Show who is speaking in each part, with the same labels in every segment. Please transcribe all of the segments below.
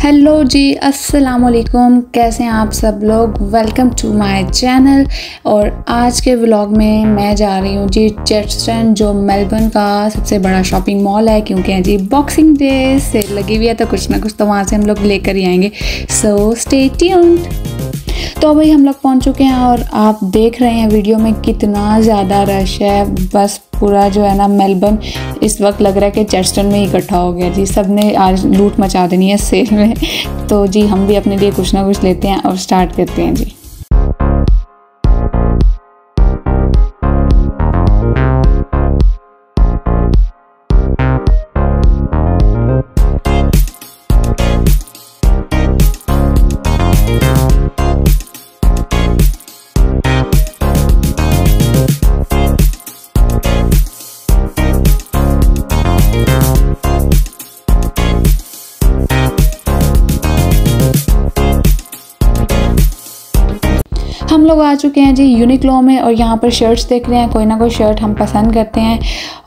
Speaker 1: Hello जी अस्सलाम वालेकुम कैसे हैं आप सब लोग? वेलकम टू माय चैनल और आज के व्लॉग में मैं जा रही हूँ जी चेस्टन जो मेलबर्न का सबसे बड़ा शॉपिंग मॉल है, क्योंकि हैं जी बॉक्सिंग डे सेल लगी हुई है तो कुछ ना कुछ तो वहाँ से हम लोग लेकर ही आएँगे। सो स्टे ट्यून्ड तो भाई हम लोग पहुँच चुके हैं और आप देख रहे हैं वीडियो में कितना ज़्यादा रश है। बस पूरा जो है ना मेलबर्न इस वक्त लग रहा है कि चर्चटन में इकट्ठा हो गया जी। सबने आज लूट मचा देनी है सेल में। तो जी, हम भी अपने लिए कुछ ना कुछ लेते हैं और स्टार्ट करते हैं जी। हम लोग आ चुके हैं जी यूनिक्लो में और यहाँ पर शर्ट्स देख रहे हैं। कोई ना कोई शर्ट हम पसंद करते हैं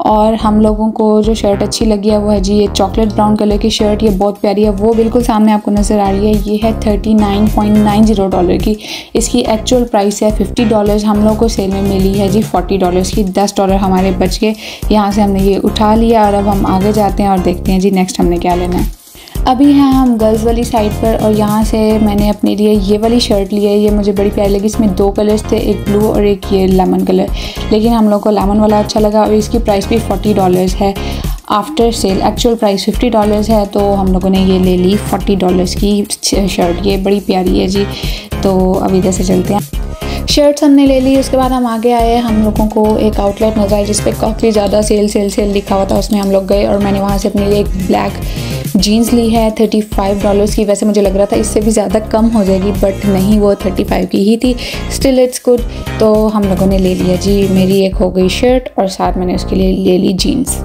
Speaker 1: और हम लोगों को जो शर्ट अच्छी लगी है वो है जी ये चॉकलेट ब्राउन कलर की शर्ट ये बहुत प्यारी है। वो बिल्कुल सामने आपको नज़र आ रही है। ये है thirty nine point nine zero dollar की। इसकी एक्चुअल प्राइस है फिफ्टी डॉलर्स हम लोग को सेल में मिली है जी फोर्टी डॉलर्स की। दस डॉलर हमारे बच के यहाँ से हमने ये उठा लिया और अब हम आगे जाते हैं और देखते हैं जी नेक्स्ट हमने क्या लेना है। अभी हैं हम गर्ल्स वाली साइड पर और यहाँ से मैंने अपने लिए ये वाली शर्ट ली है। ये मुझे बड़ी प्यारी लगी। इसमें दो कलर्स थे, एक ब्लू और एक ये लेमन कलर लेकिन हम लोग को लेमन वाला अच्छा लगा और इसकी प्राइस भी फोर्टी डॉलर्स है। After sale actual price fifty dollars है तो हम लोगों ने ये ले ली फोर्टी डॉलर्स की शर्ट ये बड़ी प्यारी है जी। तो अभी जैसे चलते हैं। शर्ट्स हमने ले ली, उसके बाद हम आगे आए, हम लोगों को एक आउटलेट नज़र आई जिस पे काफ़ी ज़्यादा सेल सेल सेल लिखा हुआ था, उसमें हम लोग गए और मैंने वहाँ से अपने लिए एक ब्लैक जीन्स ली है थर्टी फाइव डॉलर्स की। वैसे मुझे लग रहा था इससे भी ज़्यादा कम हो जाएगी बट नहीं, वो थर्टी फाइव की ही थी। स्टिल इट्स गुड तो हम लोगों ने ले लिया। जी, मेरी एक हो गई शर्ट और साथ मैंने उसके लिए ले ली जीन्स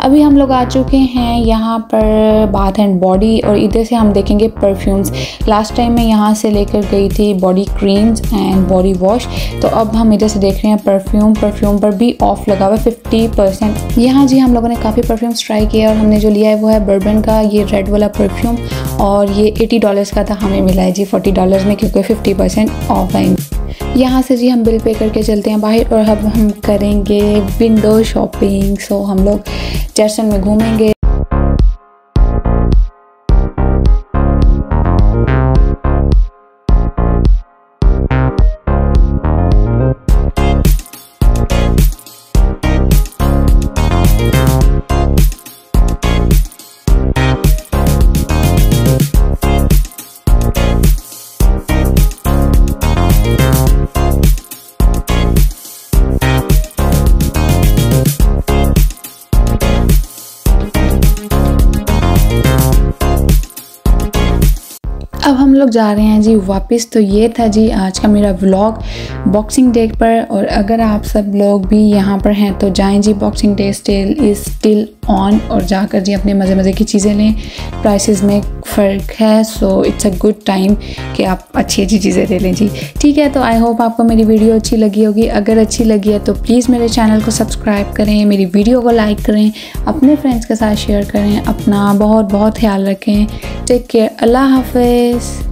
Speaker 1: अभी हम लोग आ चुके हैं यहाँ पर बाथ एंड बॉडी और इधर से हम देखेंगे परफ्यूम्स लास्ट टाइम मैं यहाँ से लेकर गई थी body creams and body wash तो अब हम इधर से देख रहे हैं परफ्यूम परफ्यूम पर भी ऑफ़ लगा हुआ है फिफ्टी परसेंट यहाँ जी हम लोगों ने काफ़ी परफ्यूम्स ट्राई किया और हमने जो लिया है वो है बर्बन का, ये रेड वाला परफ्यूम और ये एटी डॉलर्स का था, हमें मिला है जी फोर्टी डॉलर्स में क्योंकि फिफ्टी परसेंट ऑफ़ है। यहाँ से जी हम बिल पे करके चलते हैं बाहर और अब हम करेंगे विंडो शॉपिंग सो हम लोग चर्चन में घूमेंगे। अब हम लोग जा रहे हैं जी वापस। तो ये था जी आज का मेरा व्लॉग बॉक्सिंग डे पर। और अगर आप सब लोग भी यहाँ पर हैं तो जाएँ जी boxing day still is still on और जाकर जी अपने मज़े मज़े की चीज़ें लें। प्राइसेस में फ़र्क है so it's a good time कि आप अच्छी अच्छी चीज़ें ले लें जी। ठीक है तो आई होप आपको मेरी वीडियो अच्छी लगी होगी। अगर अच्छी लगी है तो प्लीज़ मेरे चैनल को सब्सक्राइब करें, मेरी वीडियो को लाइक करें, अपने फ्रेंड्स के साथ शेयर करें, अपना बहुत बहुत ख्याल रखें। टेक केयर अल्लाह हाफिज़